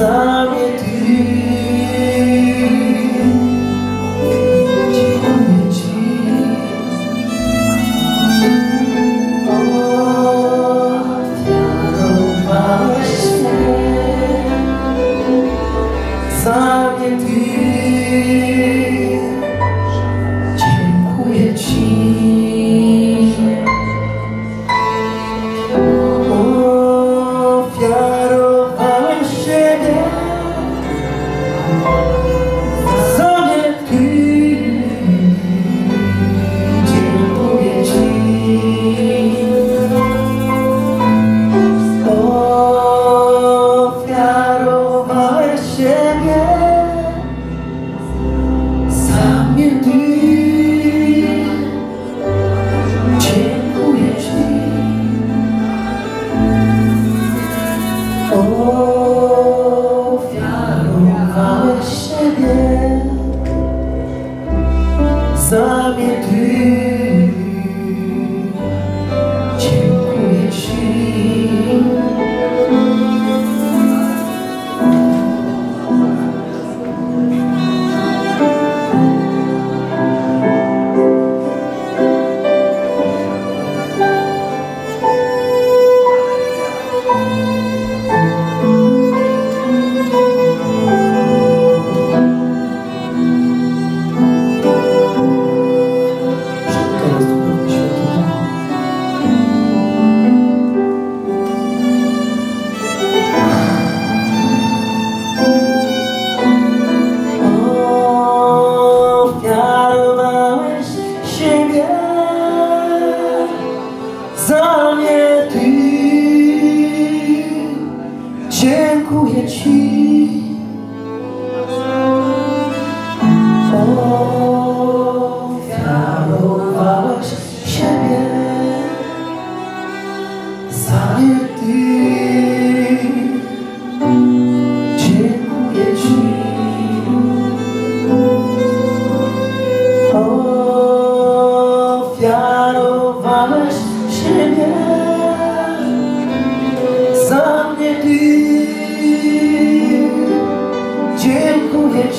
time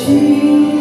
Dziękuję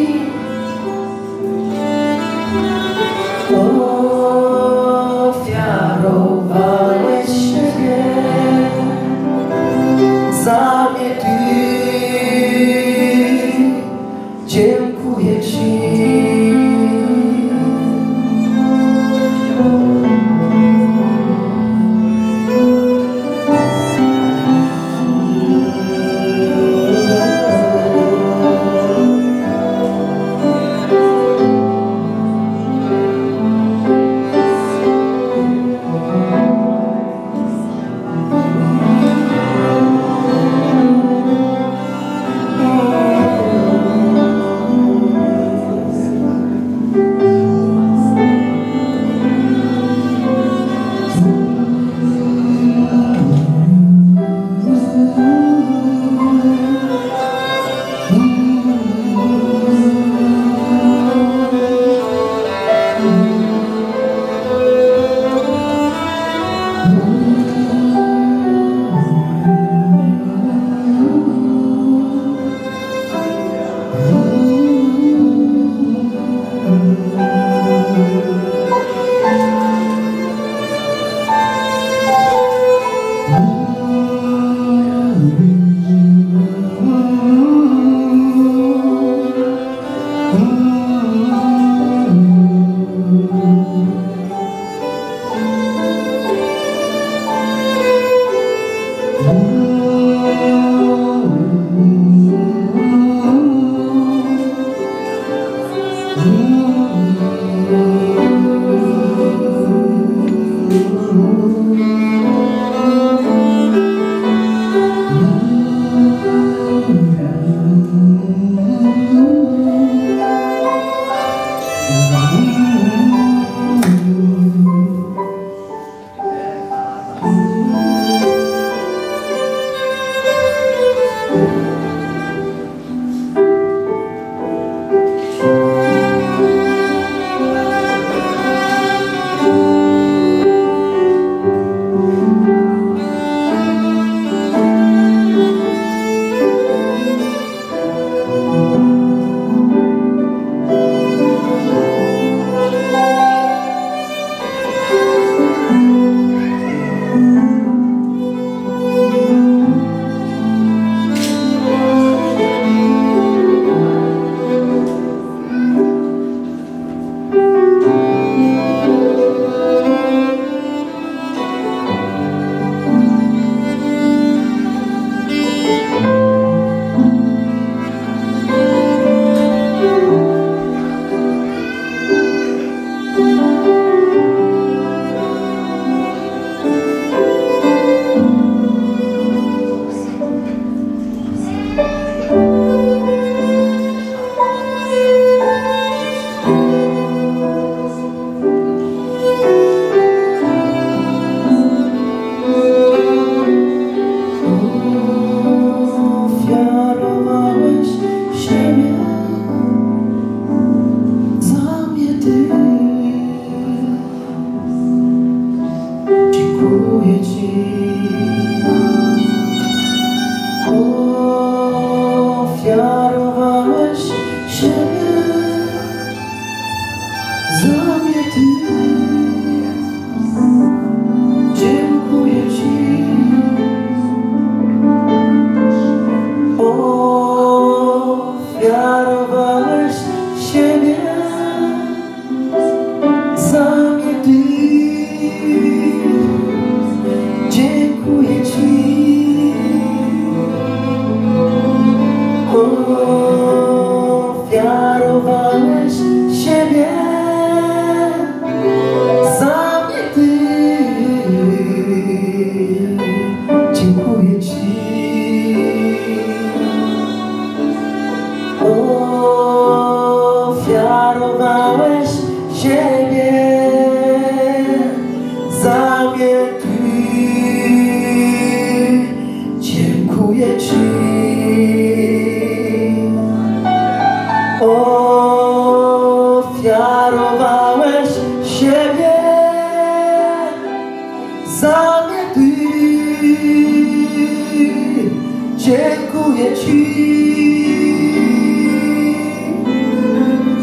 Dziękuję Ci.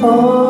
Ofiarowałeś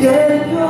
get your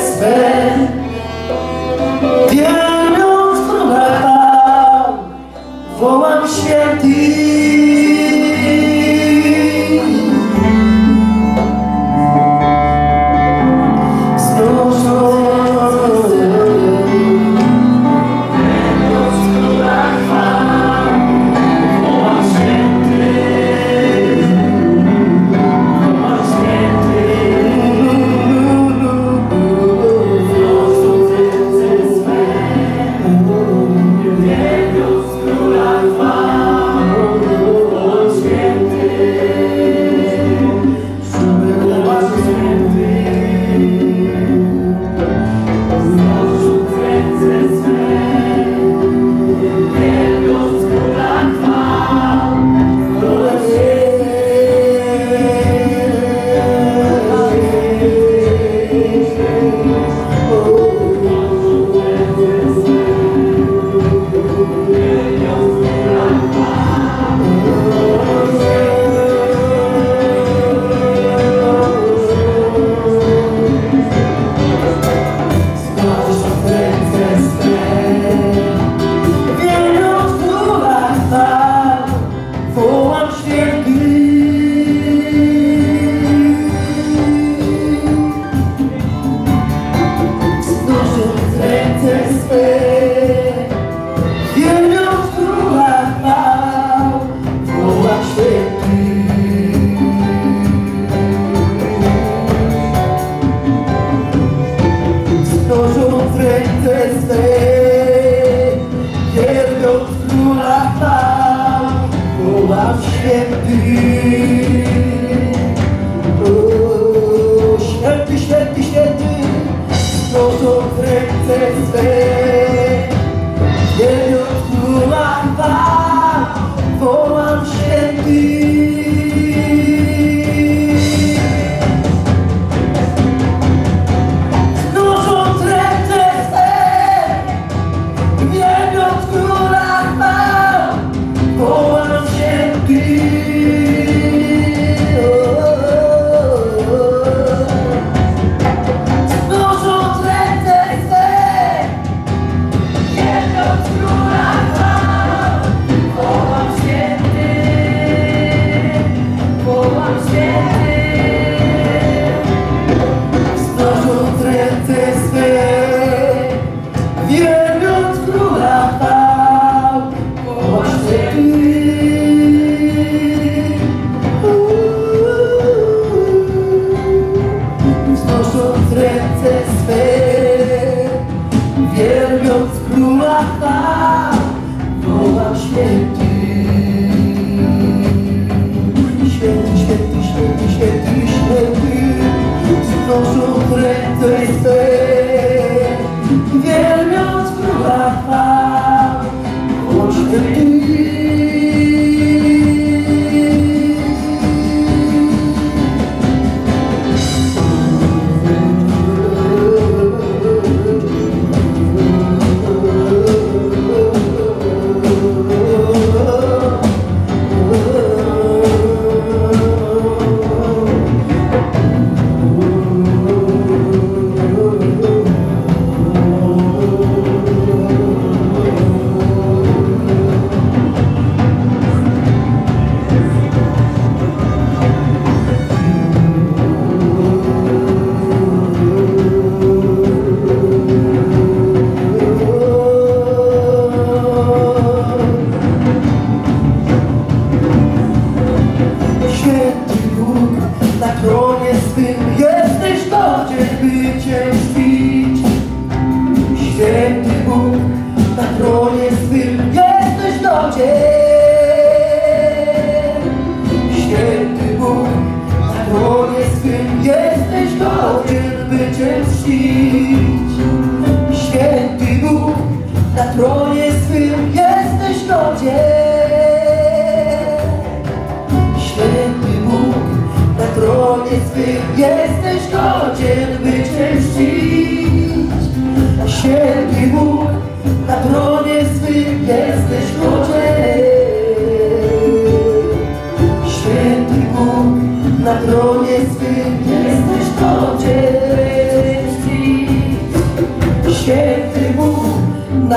swe Wiarą w Pana Wołam święty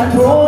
Święty Bóg,